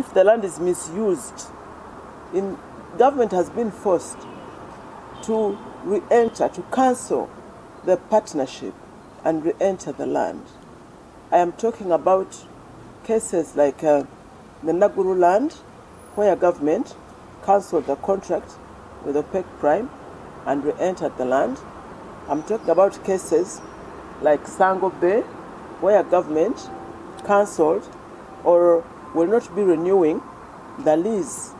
if the land is misused, in, government has been forced to re-enter, to cancel the partnership and re-enter the land. I am talking about cases like uh, the Naguru land, where government cancelled the contract with OPEC Prime and re-entered the land. I'm talking about cases like Sango Bay, where government cancelled or will not be renewing the lease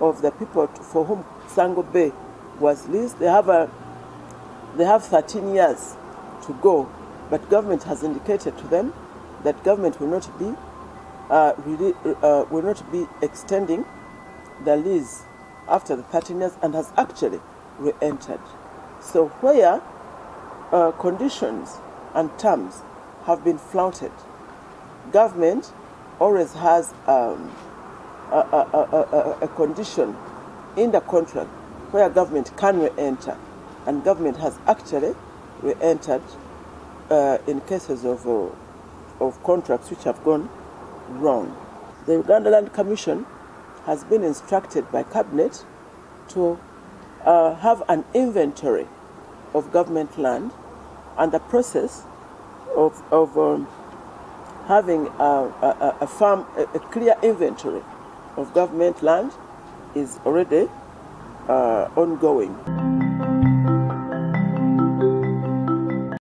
of the people for whom Sango Bay was leased. They have a they have 13 years to go, but government has indicated to them that government will not be uh, really, uh, will not be extending the lease after the 13 years and has actually re-entered. So where uh, conditions and terms have been flouted, government always has um, a, a, a, a, condition in the contract where government can re-enter, and government has actually re-entered uh, in cases of, uh, of contracts which have gone wrong. The Uganda Land Commission has been instructed by Cabinet to uh, have an inventory of government land and the process of, of um, having a, a, a farm, a, a, clear inventory of government land is already uh, ongoing.